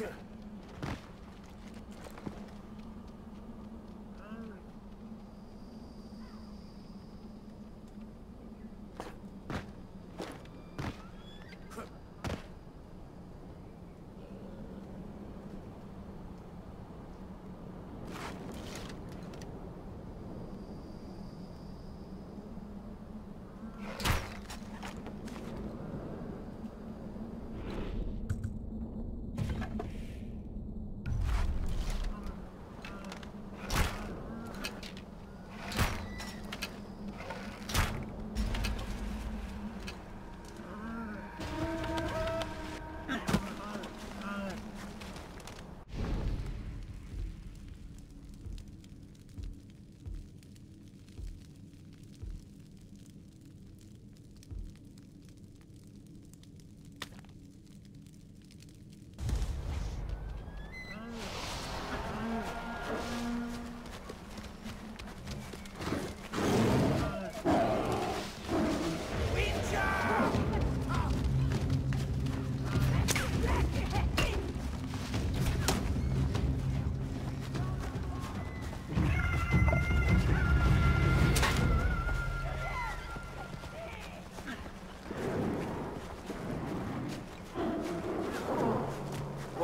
Huh.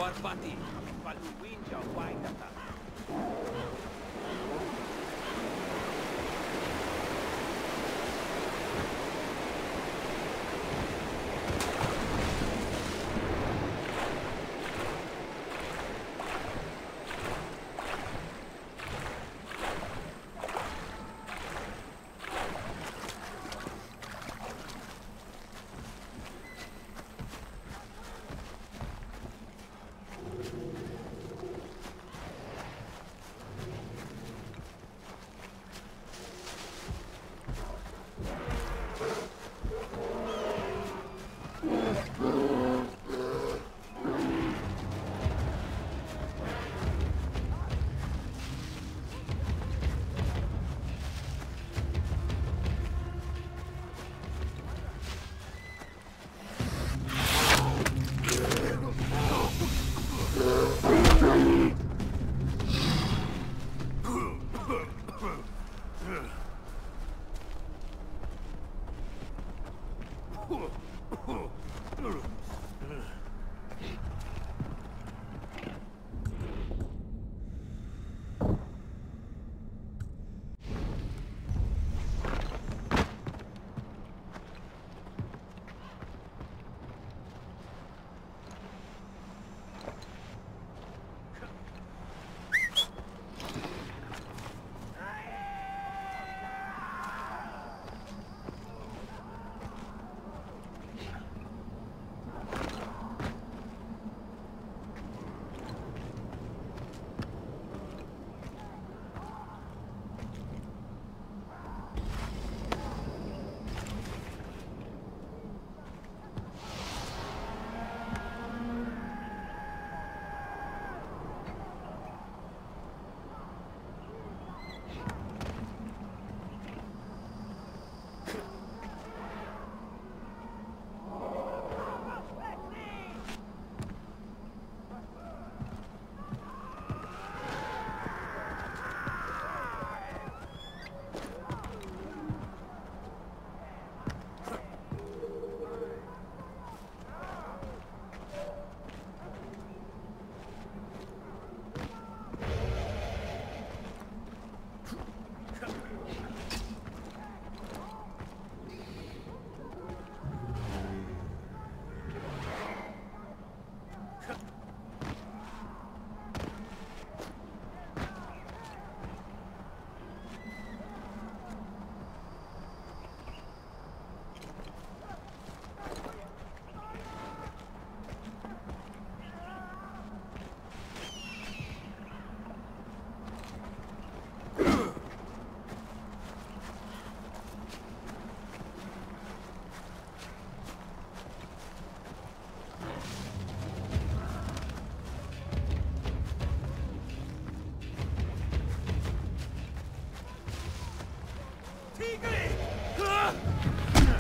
Warpati, paluwin siya,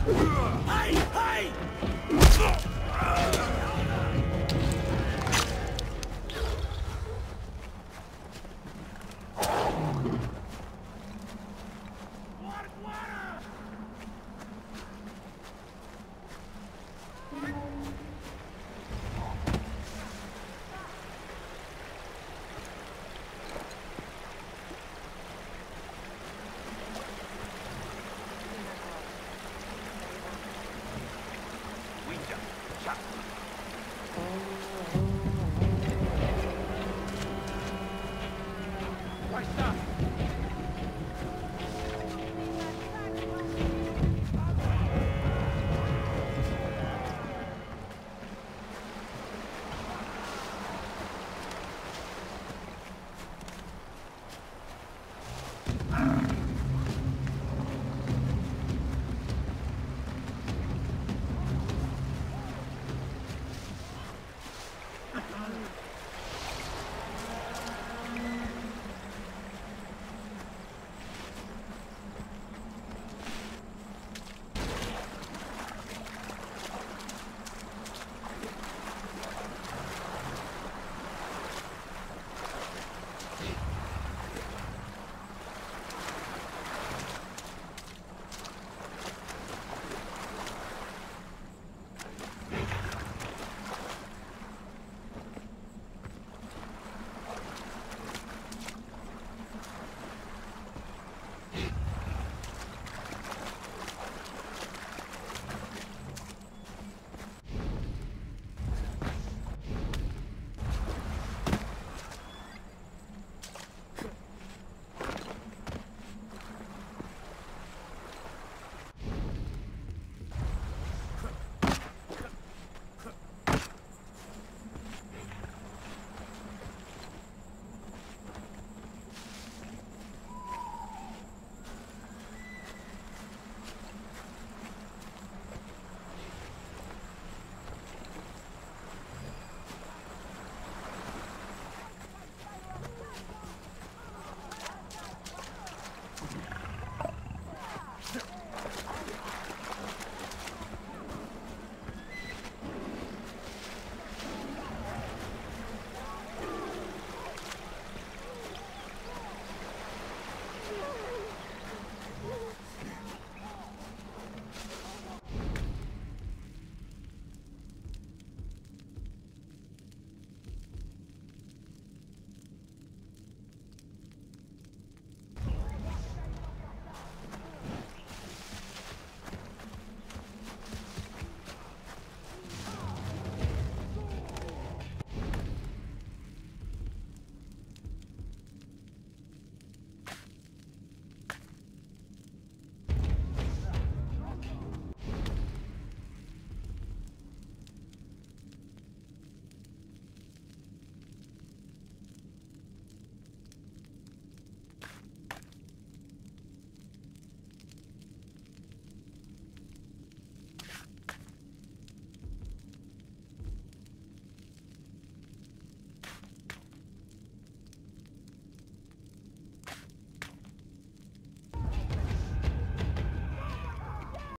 Hey! Hey! Stop.